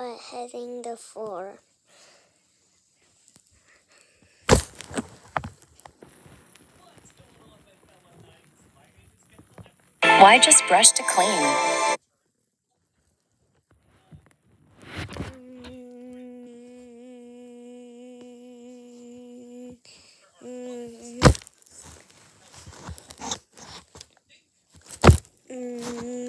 but hitting the floor. Why just brush to clean? Mm -hmm.